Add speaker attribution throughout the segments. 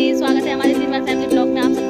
Speaker 1: स्वागत है
Speaker 2: हमारे सिनेमा फैमिली ब्लॉग में
Speaker 1: आप
Speaker 2: सब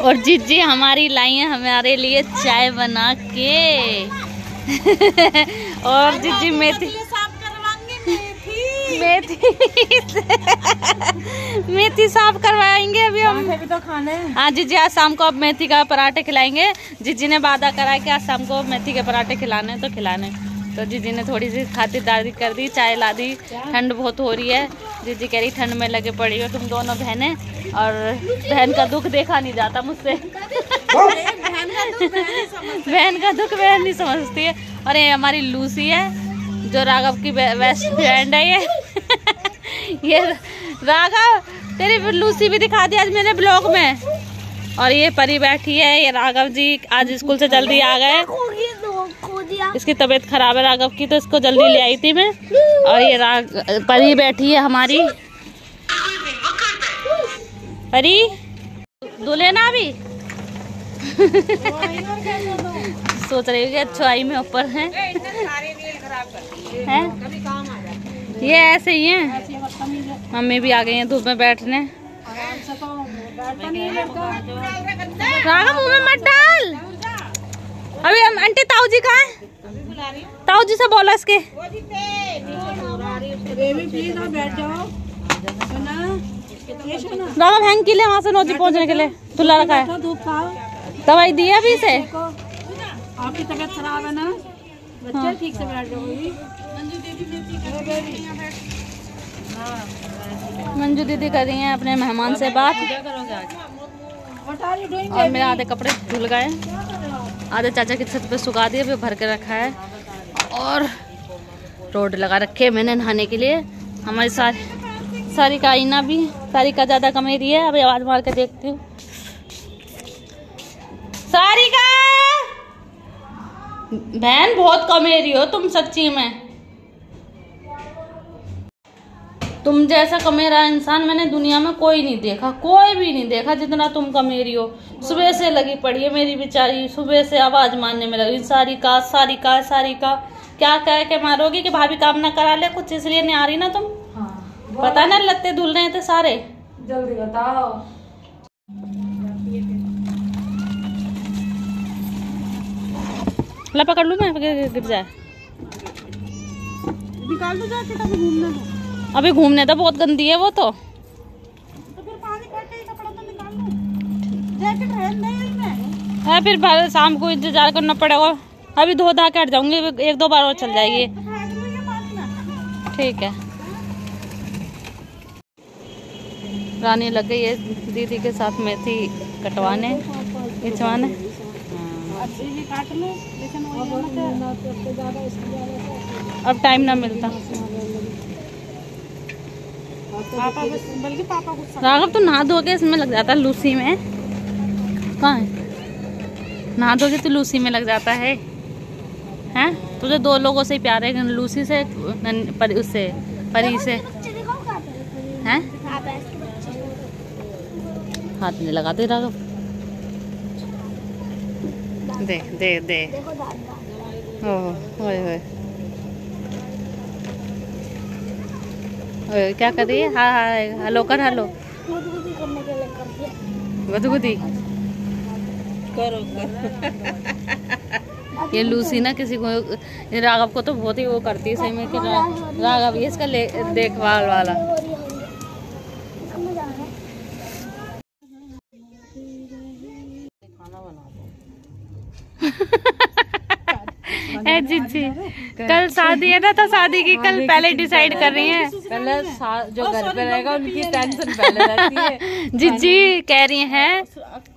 Speaker 2: और जीजी हमारी लाई है हमारे लिए चाय बना के। और जीजी मेथी
Speaker 1: साफ़ करवाएँगे मेथी।
Speaker 2: मेथी। साफ़ करवाएँगे अभी हम।
Speaker 1: भी तो खाने हैं।
Speaker 2: हाँ जीजी आज शाम को अब मेथी का पराठे खिलाएँगे। जीजी ने वादा करा है कि आज शाम को मेथी के पराठे खिलाने तो खिलाने तो जीजी ने थोड़ी सी खातिरदारी कर दी चाय ला दी। ठंड बहुत हो रही है। जीजी कह रही ठंड में लगे पड़ी हो तुम दोनों बहनें। और बहन का दुख देखा नहीं जाता मुझसे। बहन का दुख बहन नहीं समझती है। और ये हमारी लूसी है, जो राघव की बेस्ट फ्रेंड है ये। ये राघव, तेरी लूसी भी दिखा दी आज मेरे ब्लॉग में। और ये परी बैठी है, ये राघव जी आज स्कूल से जल्दी आ गए। इसकी तबीयत खराब है राघव की तो इसको जल्दी ले आई थी मैं। और ये परी बैठी है हमारी। परी दूल्हे ना अभी? सोच रही हूँ कि अच्छाई में ऊपर है? ये ऐसे ही है? मम्मी भी आ गई हैं धूप में बैठने। मुँह में मत डाल। अभी हम आंटी ताऊ जी कहाँ है? ताऊ जी से बोला इसके।
Speaker 1: बैठ जाओ। सुना
Speaker 2: हैंग के लिए वहाँ से नोजी पहुँचने के लिए। तुला रखा है। दवाई दी है अभी से
Speaker 1: आपकी तबीयत खराब है ना? बच्चे ठीक से बैठ जाओ।
Speaker 2: मंजू दीदी कर रही हैं अपने मेहमान से बात? और मेरे आधे कपड़े धुल गए। आधे चाचा की छत पे सुखा दिए फिर भर के रखा है। और रोड लगा रखे है मैंने नहाने के लिए। हमारी सारी सारी का आईना भी। सारी का ज़्यादा कमेरी है, अभी आवाज़ मार के देखती हूँ। सारी का! बहन, बहुत कमेरी हो तुम सच्ची में। तुम जैसा कमेरा इंसान, मैंने दुनिया में कोई नहीं देखा, कोई भी नहीं देखा जितना तुम कमेरी हो। सुबह से लगी पड़ी है मेरी बेचारी, सुबह से आवाज़ मारने में लगी, सारी का सारी का सारी का। क्या कह के मारोगी कि भाभी काम ना करा ले, कुछ इसलिए नहीं आ रही ना तुम? पता ना लत्ते धुल रहे थे सारे।
Speaker 1: जल्दी बताओ।
Speaker 2: ला पकड़ लू मैं गिर जाए।
Speaker 1: निकाल दो जाके कभी घूमने दो
Speaker 2: अभी घूमने तो बहुत गंदी है वो तो।
Speaker 1: तो फिर पानी बैठ के कपड़ा तो निकाल लो। जैकेट है नहीं इसमें
Speaker 2: है फिर भले शाम को इंतज़ार करना पड़ेगा। अभी धो धा के हट जाऊँगी एक दो बार और चल जाएगी। ठीक है। रानी लग गई है। दीदी के साथ मेथी कटवाने। खिंचवाने अब टाइम ना मिलता। राघव तो नहा धो के इसमें लग जाता है लूसी में। कहाँ है? नहा धो के तो लूसी में लग जाता है। हैं? तुझे दो लोगों से प्यार है लूसी से पर उससे परी से। हैं? हाथ में लगाते राघव। दे दे दे। ओह ओए ओए। ओए, क्या कर रही है? हाँ हाँ हेलो कर हेलो। गुदगुदी
Speaker 1: करो
Speaker 2: ये लूसी ना किसी को राघव को तो बहुत ही वो करती है सही में कि राघव ये इसका देखभाल वाला। है जीजी कल शादी है ना तो शादी की कल पहले डिसाइड कर रही हैं।
Speaker 3: पहले जो घर पे रहेगा उनकी टेंशन पहले रहती है।
Speaker 2: जीजी कह रही हैं।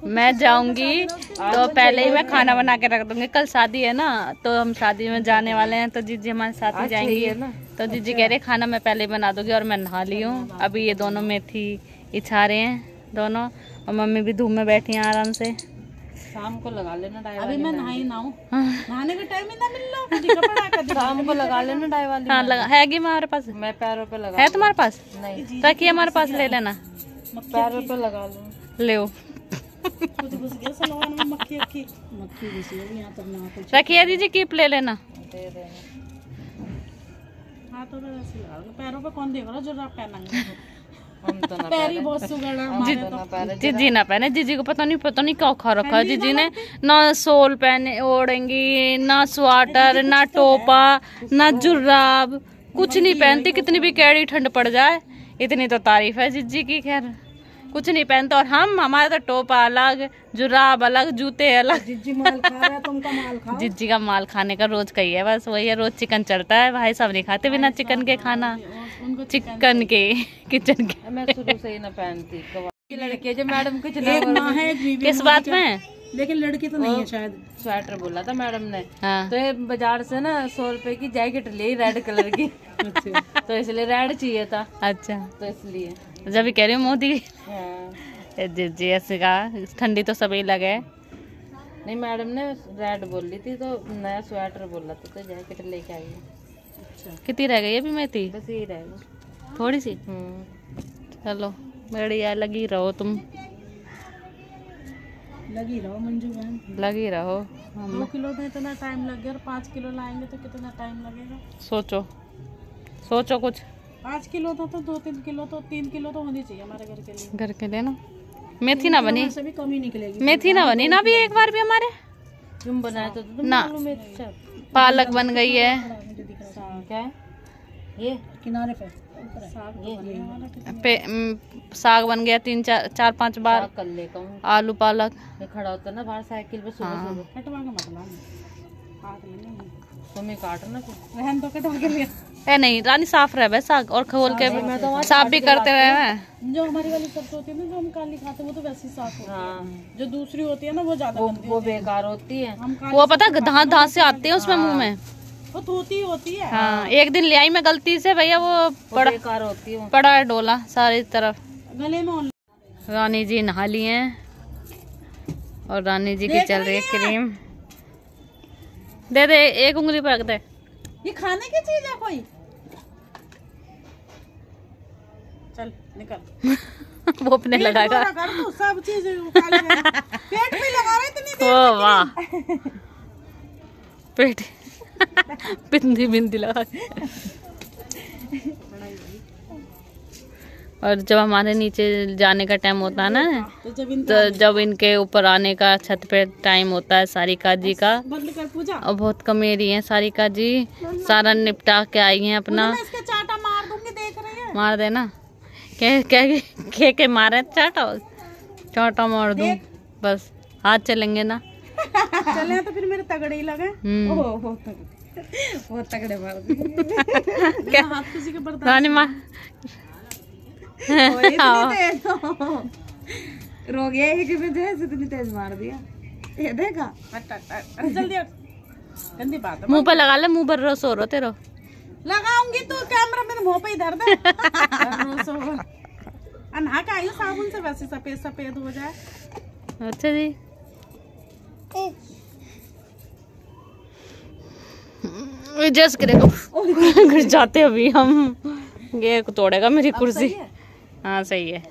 Speaker 2: मैं जाऊँगी तो पहले ही मैं खाना बना के रख दूँगी। कल शादी है ना तो हम शादी में जाने वाले हैं तो जीजी हमारे साथ ही जाएँगी।
Speaker 3: है ना।
Speaker 2: तो जीजी कह रहे हैं, खाना मैं पहले ही बना दूँगी और मैं नहा ली हूँ। अभी ये दोनों मेथी इछा रहे हैं दोनों। और मम्मी भी धूप में बैठी हैं आराम से।
Speaker 3: शाम को लगा लेना डाई
Speaker 1: अभी मैं नहाई ना हूँ।
Speaker 2: हाँ।
Speaker 1: नहाने का टाइम ही ना मिल रहा
Speaker 3: शाम को लगा लेना डाई वाली
Speaker 2: हाँ, लगा। है कि हमारे पास?
Speaker 3: मैं पैरों पे लगा
Speaker 2: है तुम्हारे पास?
Speaker 3: नहीं।
Speaker 2: रखिए हमारे पास ले लेना।
Speaker 3: पैरों पे लगा लूँ।
Speaker 2: ले
Speaker 1: होगी
Speaker 2: रखिए दीजिए कीप ले लेना।
Speaker 3: दे देना।
Speaker 1: लगा लो। पैरों पे कौन देख रहा जो रात
Speaker 3: तो
Speaker 1: तो
Speaker 3: ना पैर
Speaker 2: जीजी ना पहने जीजी को पता नहीं पता नहीं क्या खा रखा है। जीजी ने ना सोल पहने ओढ़ेंगी ना स्वाटर ना टोपा ना जुर्राब कुछ नहीं पहनती कितनी भी कैड़ी ठंड पड़ जाए। इतनी तो तारीफ़ है जीजी की खैर। कुछ नहीं पहनते और हम हमारा तो टोपा अलग जुराब अलग जूते अलग।
Speaker 1: जिज्जी माल खा रहा है तुमका माल खाओ।
Speaker 2: जिज्जी का माल खाने का रोज का ही है बस वही है रोज चिकन चलता है भाई सब नहीं खाते बिना चिकन के खाना। चिकन के किचन के।
Speaker 3: मैं शुरू से ही ना पहनती की है जो मैडम कुछ
Speaker 1: है
Speaker 2: किस बात में?
Speaker 1: लेकिन लड़की तो नहीं है शायद।
Speaker 3: स्वेटर बोला था मैडम ने।
Speaker 2: हाँ।
Speaker 3: तो ये बाज़ार से ना सौ रुपए की जैकेट ली रेड कलर की।
Speaker 1: अच्छा।
Speaker 3: तो इसलिए रेड चाहिए था।
Speaker 2: अच्छा।
Speaker 3: तो इसलिए।
Speaker 2: जब भी कह रही हूँ मोदी।
Speaker 3: हाँ।
Speaker 2: जी जी ऐसे कहा। ठंडी तो सभी लगे।
Speaker 3: नहीं मैडम ने रेड बोल ली थी तो नया स्वेटर बोला था तो जैकेट लेके आई अच्छा।
Speaker 2: कितनी रह गई अभी मेथी
Speaker 3: बस यही रहेगा
Speaker 2: थोड़ी सी?
Speaker 3: हम्म।
Speaker 2: चलो बढ़िया लगी रहो तुम।
Speaker 1: लगी रहो मंजू बहन।
Speaker 2: लगी रहो। हम
Speaker 1: दो किलो में इतना टाइम लग गया और पाँच किलो लाएँगे तो कितना टाइम लगेगा?
Speaker 2: सोचो। सोचो कुछ।
Speaker 1: पाँच किलो था तो दो तीन किलो तो तीन किलो तो होनी चाहिए हमारे घर के लिए।
Speaker 2: घर के लिए ना? मेथी ना बनी?
Speaker 1: से भी कम ही निकलेगी।
Speaker 2: मेथी ना बनी ना अभी एक बार भी हमारे?
Speaker 3: तुम बनाए तो तुम
Speaker 2: ना। पालक बन गई है।
Speaker 3: क्या ये
Speaker 1: किनारे पे। साग तो
Speaker 2: साग बन गया तीन चार चार पाँच बार।
Speaker 3: कर हूँ।
Speaker 2: आलू पालक।
Speaker 3: खड़ा होता है ना बाहर साइकिल पे सुबह
Speaker 2: हाँ।
Speaker 3: सुबह।
Speaker 1: कटवा के मत लाना। काट लेंगे।
Speaker 3: तुम ही काटना
Speaker 1: रहन तो कटवा के लिए
Speaker 2: ए नहीं रानी साफ़ रहे वैसा और खोल के साफ़ भी करते रहे हैं।
Speaker 1: जो हमारी वाली सब्ज़ी होती है ना जो हम काली खाते हैं वो तो वैसे ही साफ़ होती है।
Speaker 3: हाँ।
Speaker 1: जो दूसरी होती है ना वो ज़्यादा
Speaker 3: वो
Speaker 1: गंदी
Speaker 3: वो बेकार होती है।
Speaker 2: वो पता धां धां से आती है उसमें मुँह में।
Speaker 1: वो धोती होती है।
Speaker 2: हाँ एक दिन ले आई मैं गलती से भैया वो पड़ा
Speaker 3: बेकार होती है।
Speaker 2: पड़ा है डोला सारी तरफ़।
Speaker 1: गले में
Speaker 2: रानी जी नहा ली हैं। और रानी जी की चल रही है। क्रीम। दे दे एक उंगली पर रख दे।
Speaker 1: ये खाने की चीज़ है कोई? चल निकल।
Speaker 2: वो अपने लगाएगा
Speaker 1: सब चीज़ पेट में लगा रहे इतनी देर
Speaker 2: ओ वाह। पेट बिंदी बिंदी लगा के। और जब हमारे नीचे जाने का टाइम होता है ना
Speaker 1: तो जब
Speaker 2: तो जब इनके ऊपर आने का छत पे टाइम होता है सारिका जी का।
Speaker 1: पूजा।
Speaker 2: और बहुत कमेरी है सारिका जी सारा निपटा के आई हैं अपना।
Speaker 1: मार देख रही है।
Speaker 2: मार देना। क्या क्या के के मारे चाटा? चाटा मार दूँ। बस हाथ चलेंगे ना।
Speaker 1: चले तो फिर मेरे तगड़े ही लगे।
Speaker 2: हम्म।
Speaker 1: ओहो बहुत तगड़े। मार दिए हाथ किसी के बर्दाश्त
Speaker 2: माँ
Speaker 1: रो गया है कि मैं जैसे इतनी तेज मार दिया। ये देखा। जल्दी गंदी बात है
Speaker 2: मुँह पर लगा ले मुँह पर रस हो रो तेरा।
Speaker 1: लगाऊँगी तो कैमरा मेरे मुँह पे ही धर दे। हो। नहा के आई साबुन से वैसे सफ़ेद सफ़ेद हो जाए।
Speaker 2: अच्छा जी। जस के देखो घुस जाते अभी हम। ये तोड़ेगा मेरी कुर्सी। हाँ सही है।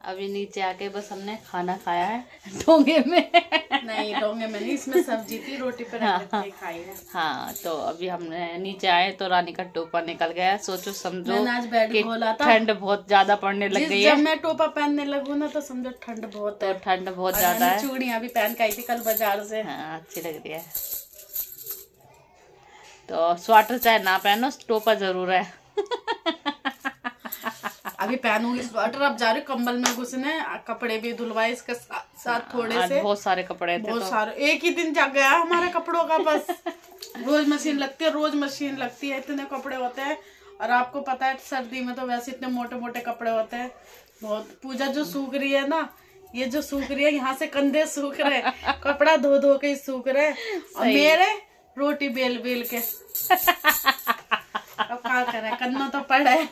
Speaker 2: अभी नीचे आके बस हमने खाना खाया है डोंगे में।
Speaker 1: नहीं डोंगे में नहीं इसमें सब्ज़ी थी रोटी पे रख के खाई है।
Speaker 2: हाँ तो अभी हमने नीचे आए तो रानी का टोपा निकल गया सोचो समझो
Speaker 1: आज बेड खोला था।
Speaker 2: ठंड बहुत ज़्यादा पड़ने लग गई
Speaker 1: जब मैं टोपा पहनने लगू ना तो समझो ठंड बहुत
Speaker 2: तो
Speaker 1: है।
Speaker 2: ठंड बहुत ज़्यादा है।
Speaker 1: चूड़िया भी पहन के आई थी कल बाज़ार से।
Speaker 2: हाँ अच्छी लग रही है। तो स्वेटर चाहे ना पहनो टोपा ज़रूर है।
Speaker 1: अभी पहनूँगी। स्वेटर अब जा रही हूँ कंबल में घुसने कपड़े भी धुलवाए इसके साथ साथ थोड़े से।
Speaker 2: बहुत सारे कपड़े थे
Speaker 1: बहुत
Speaker 2: तो।
Speaker 1: सारे। एक ही दिन जग गया हमारे कपड़ों का बस। रोज मशीन लगती है रोज मशीन लगती है इतने कपड़े होते हैं। और आपको पता है सर्दी में तो वैसे इतने मोटे मोटे कपड़े होते हैं। बहुत पूजा जो सूख रही है ना ये जो सूख रही है यहाँ से कंधे सूख रहे कपड़ा धो धो के ही सूख रहे और मेरे रोटी बेल बेल के। अब क्या करे करना तो पड़ा है।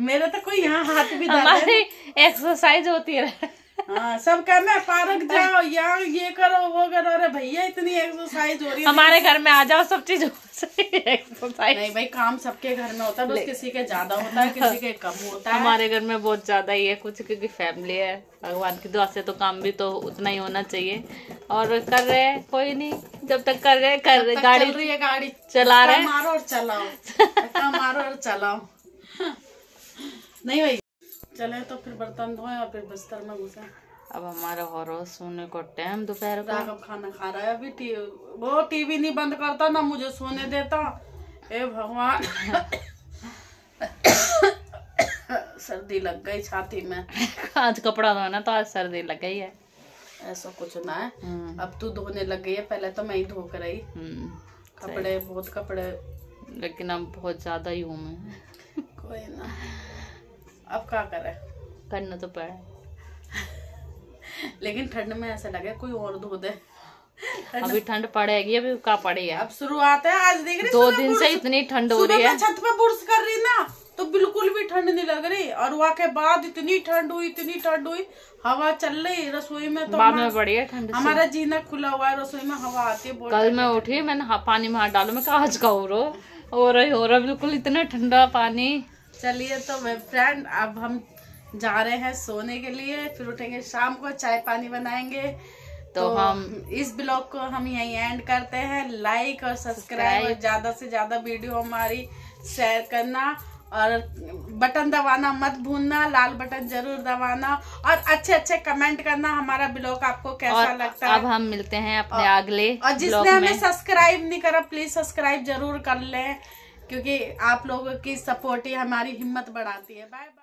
Speaker 1: मेरे तो कोई यहाँ हाथ भी
Speaker 2: हमारी एक्सरसाइज होती है।
Speaker 1: हाँ सब कह मैं पार्क जाओ यहाँ ये करो वो करो। अरे भैया इतनी एक्सरसाइज हो रही है
Speaker 2: हमारे घर में आ जाओ सब चीज़ एक्सरसाइज
Speaker 1: नहीं भाई काम सबके घर में होता है बस किसी के ज़्यादा होता है किसी के कम होता है।
Speaker 2: हमारे घर में बहुत ज़्यादा ही है कुछ क्योंकि फैमिली है। भगवान की दुआ से तो काम भी तो उतना ही होना चाहिए। और कर रहे हैं कोई नहीं जब तक कर रहे कर रहे गाड़ी
Speaker 1: रही है गाड़ी।
Speaker 2: चला रहे
Speaker 1: मारो और चलाओ मारो और चलाओ। नहीं भाई। चले तो फिर बर्तन धोए और फिर बिस्तर में घुसे।
Speaker 2: अब हमारा हो रहा सोने को टाइम दोपहर को।
Speaker 1: राघव खाना खा रहा है अभी टी, वो टीवी नहीं बंद करता ना मुझे सोने देता। हे भगवान। सर्दी लग गई छाती में।
Speaker 2: आज कपड़ा धोना तो आज सर्दी लग गई है।
Speaker 1: ऐसा कुछ ना है।
Speaker 2: हम्म,
Speaker 1: अब तू धोने लग गई है पहले तो मैं ही धो कर आई।
Speaker 2: हम्म,
Speaker 1: कपड़े बहुत कपड़े।
Speaker 2: लेकिन अब बहुत ज़्यादा ही हूँ मैं।
Speaker 1: कोई ना। अब क्या करे?
Speaker 2: करना तो पड़े।
Speaker 1: लेकिन ठंड में ऐसा लगे कोई और धो दे।
Speaker 2: अभी ठंड पड़ेगी अभी का पड़ी है?
Speaker 1: अब शुरुआत है आज देख रही
Speaker 2: दो दिन से इतनी ठंड हो रही है।
Speaker 1: छत पे बुर्स कर रही ना तो बिल्कुल भी ठंड नहीं लग रही। और वहाँ के बाद इतनी ठंड हुई इतनी ठंड हुई। हवा चल रही रसोई में तो
Speaker 2: बाद में बढ़ी है ठंड
Speaker 1: हमारा जीना खुला हुआ है रसोई में हवा आती है
Speaker 2: कल मैं उठी मैंने पानी में हाथ डालो मैं कहा आज का हो रो। हो रही हो रहा बिल्कुल इतना ठंडा पानी।
Speaker 1: चलिए तो मैं फ्रेंड अब हम जा रहे हैं सोने के लिए फिर उठेंगे शाम को चाय पानी बनाएँगे।
Speaker 2: तो तो हम
Speaker 1: इस ब्लॉग को हम यहीं एंड करते हैं। लाइक और सब्सक्राइब और ज़्यादा से ज़्यादा वीडियो हमारी शेयर करना और बटन दबाना मत भूलना लाल बटन ज़रूर दबाना और अच्छे अच्छे कमेंट करना हमारा ब्लॉग आपको कैसा
Speaker 2: और
Speaker 1: लगता
Speaker 2: अब
Speaker 1: है
Speaker 2: हम मिलते हैं अपने अगले
Speaker 1: और जिसने हमें सब्सक्राइब नहीं करा प्लीज़ सब्सक्राइब ज़रूर कर लें। क्योंकि आप लोगों की सपोर्ट ही हमारी हिम्मत बढ़ाती है। Bye bye